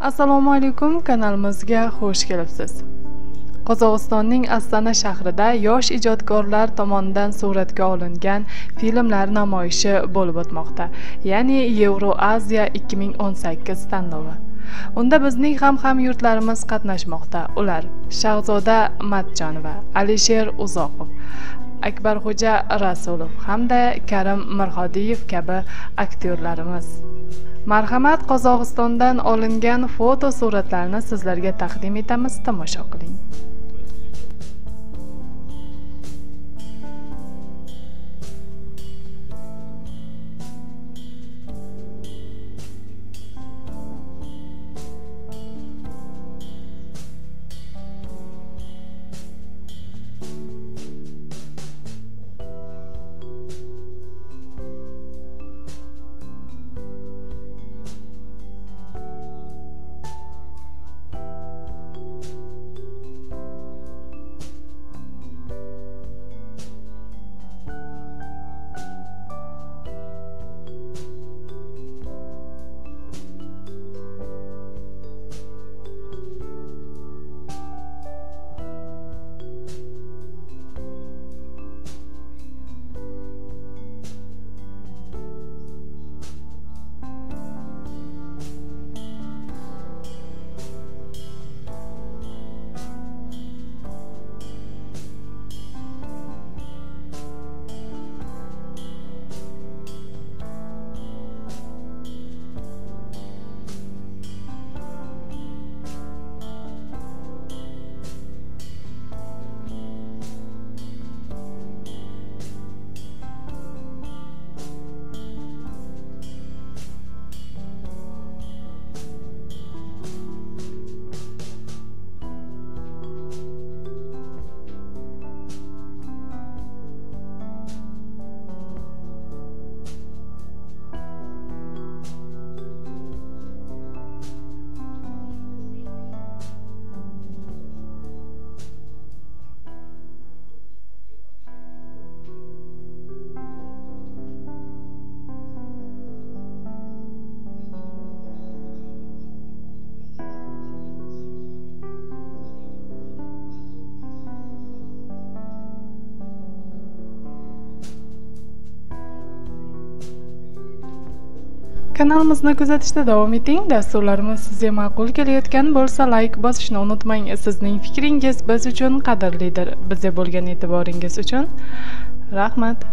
assalomu alaykum kanalimizga xush kelibsiz. Qozog'istonning astana shahrida yosh ijodkorlar tomonidan suratga olingan filmlar namoyishi bo'lib o'tmoqda ya'ni yevroaziya 2018 tanlovi. Unda bizning ham hamyurtlarimiz qatnashmoqda. Ular shahzoda matjonova alisher uzoqov akbarxo'ja rasulov hamda karim mirhodiyev kabi aktyorlarimiz. Marhamat qozog'istondan olingan foto suratlarni sizlarga taqdim etamiz. Tomosha qiling. Kanalimizni kuzatishda davom eting. Dasturlarimiz sizga ma'qul kelayotgan bo'lsa layk bosishni unutmang. Sizning fikringiz biz uchun qadrlidir. Bizga bo'lgan e'tiboringiz uchun rahmat.